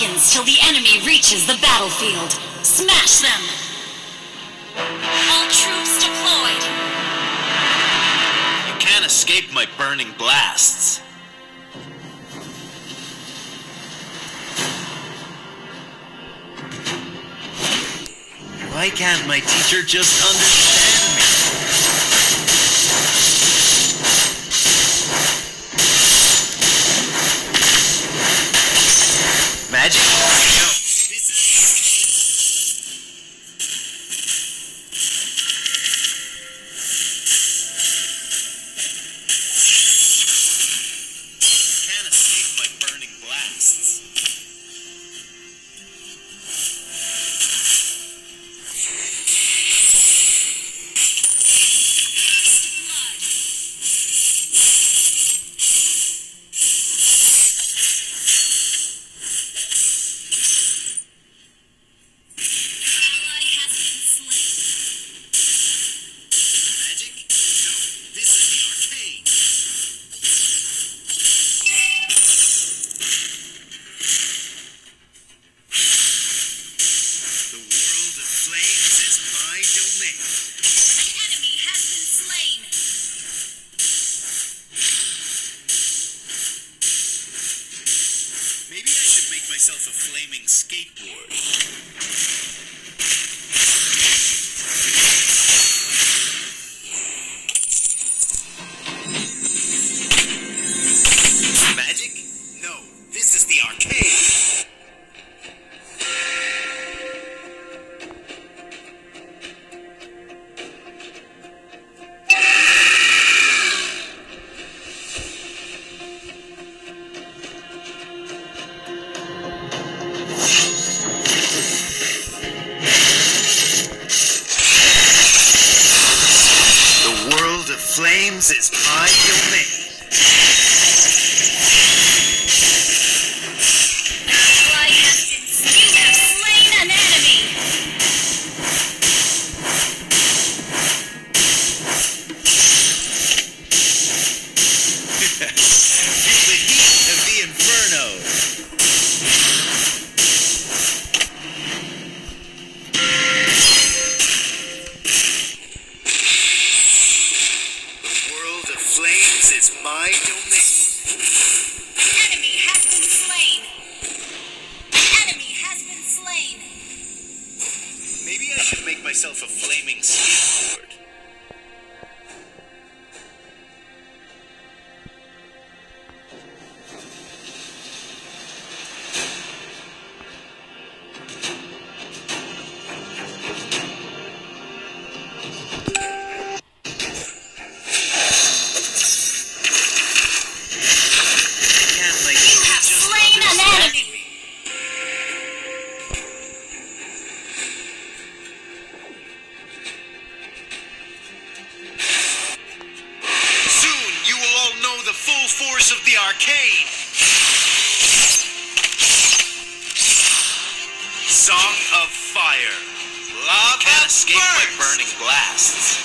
seconds till the enemy reaches the battlefield. Smash them! All troops deployed! You can't escape my burning blasts. Why can't my teacher just understand my domain. An enemy has been slain. An enemy has been slain. Maybe I should make myself a flaming skateboard. Arcade. Song of Fire. Lava Can't escape my burning blasts.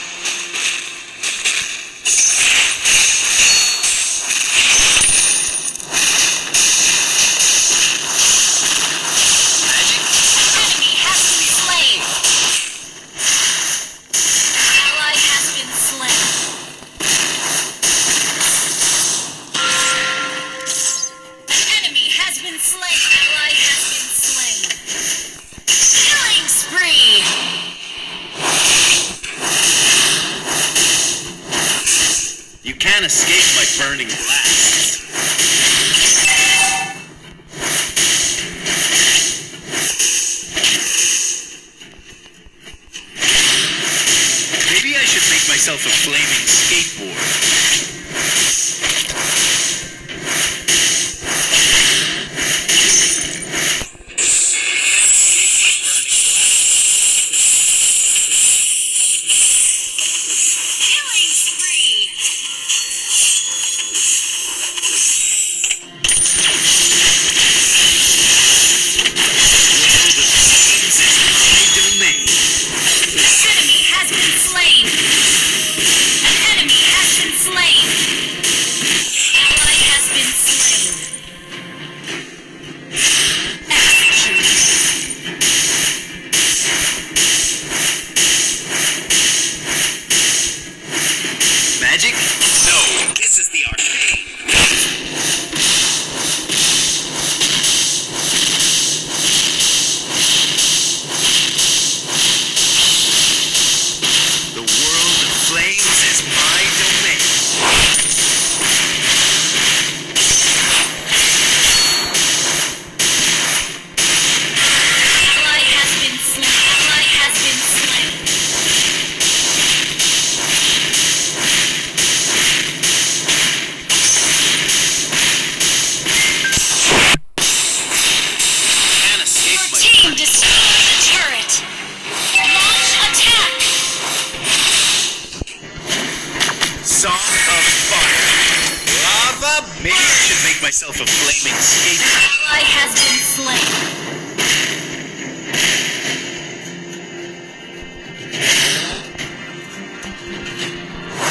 Magic? Enemy has been slain. Ally has been slain. An enemy has been slain. Ally has been slain. Killing spree. You can't escape my burning blasts. Maybe I should make myself a flaming skateboard.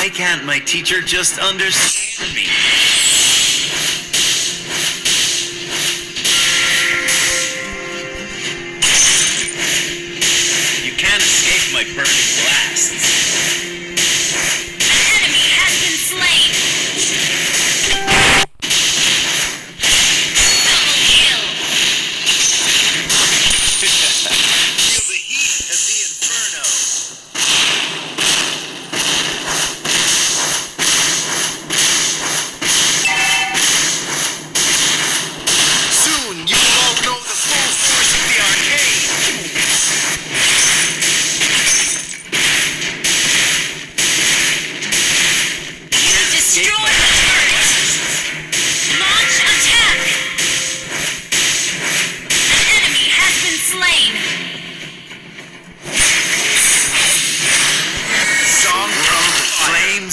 Why can't my teacher just understand me?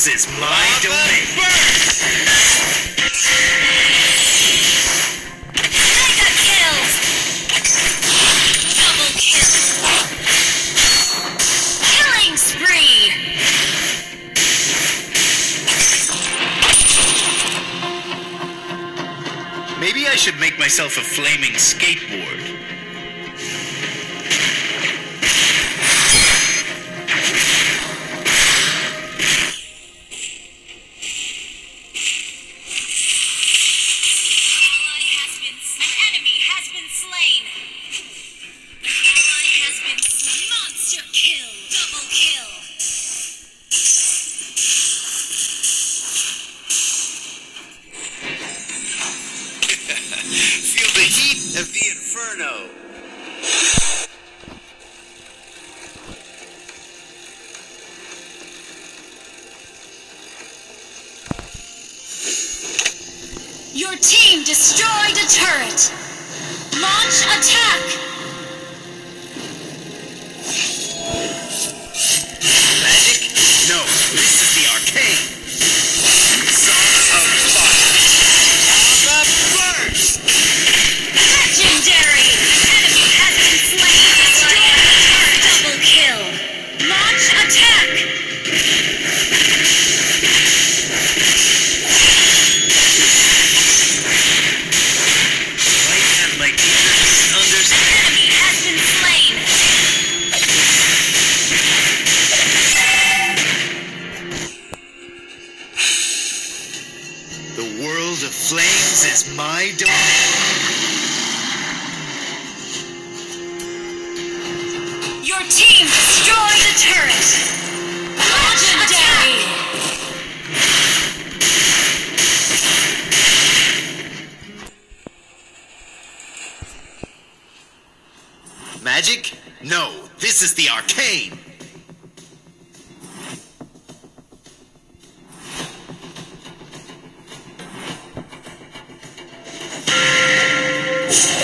James is my domain. Maybe I should make myself a flaming skateboard. slain. Ally has been slain. Monster kill. Double kill. Feel the heat of the inferno. Your team destroyed a turret! Launch attack! This is the arcane! you